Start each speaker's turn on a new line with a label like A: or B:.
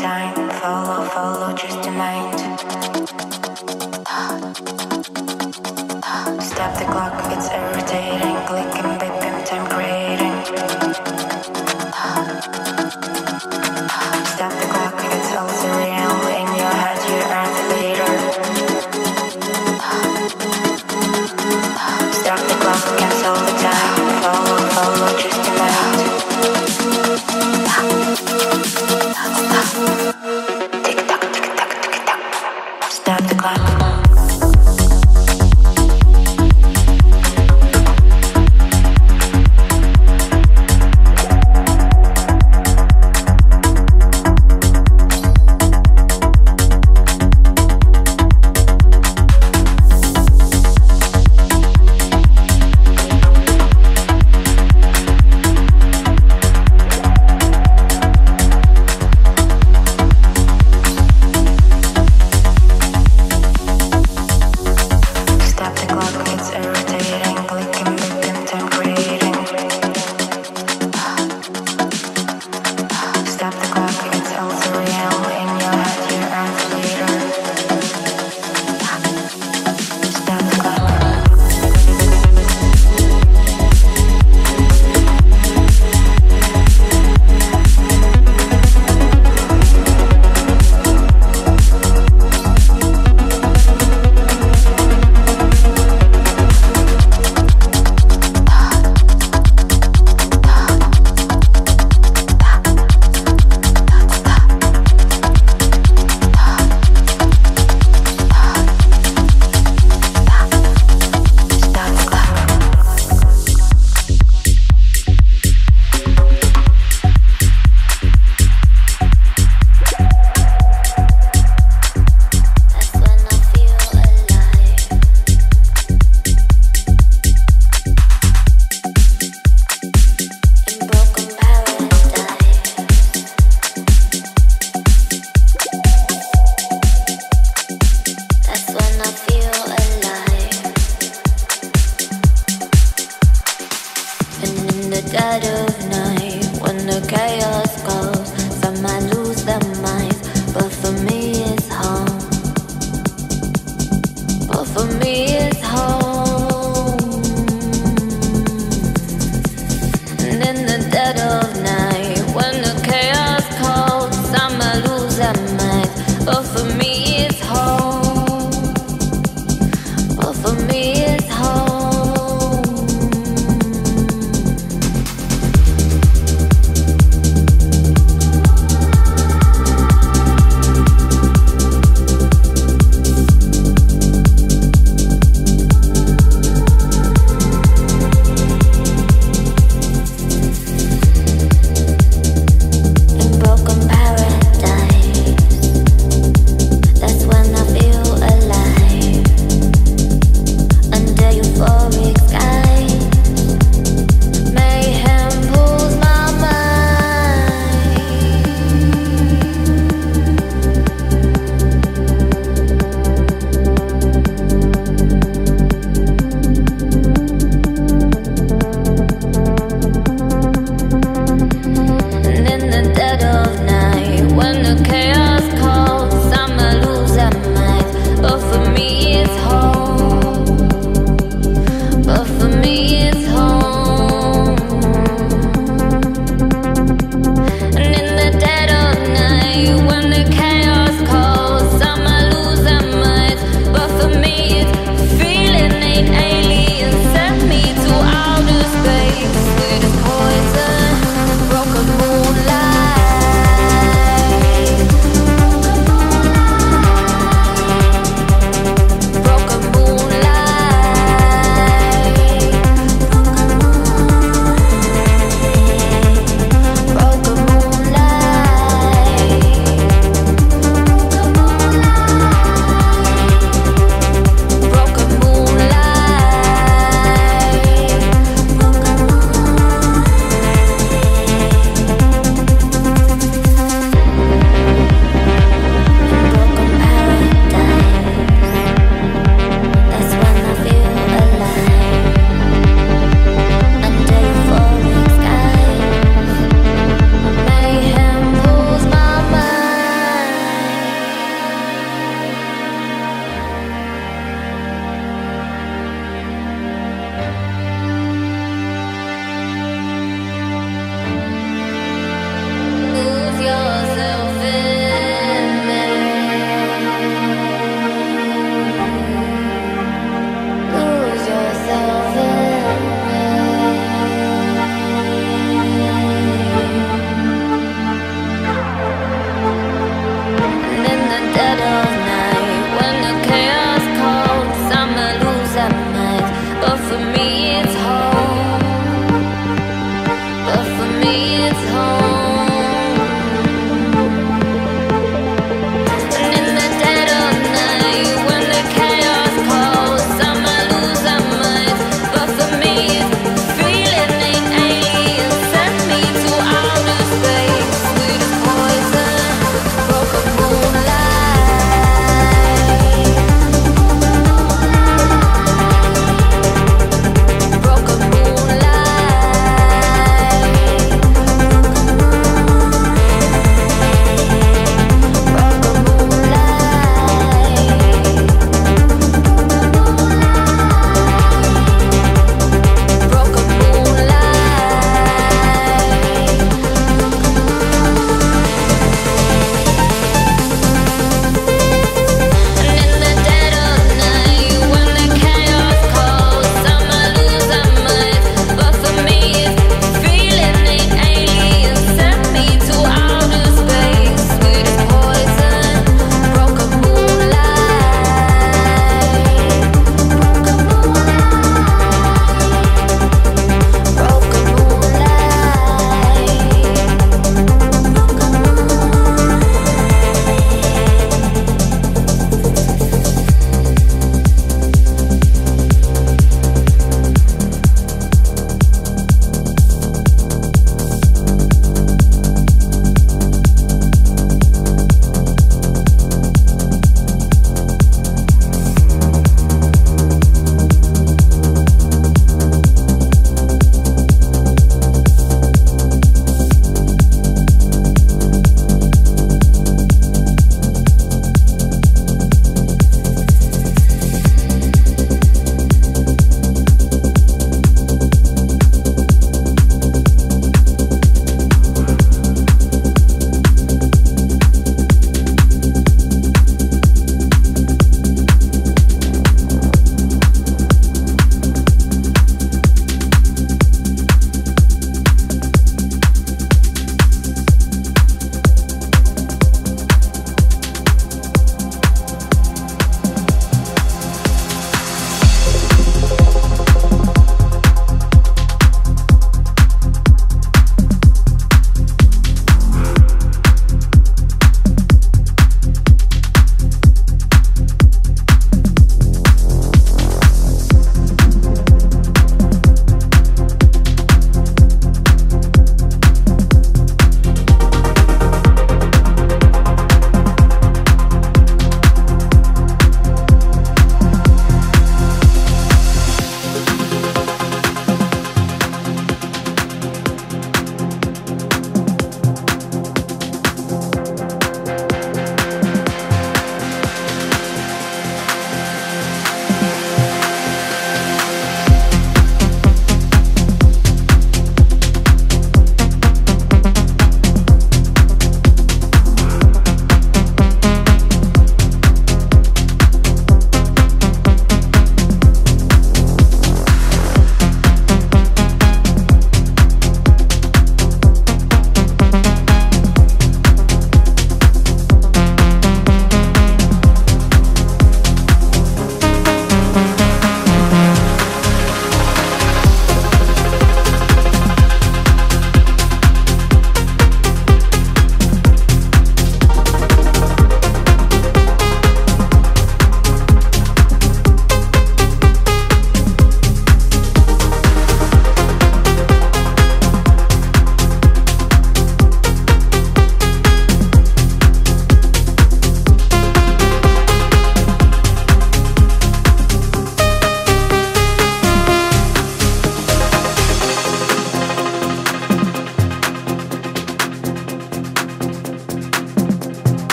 A: time Follow, follow, just tonight. Stop the clock, it's irritating.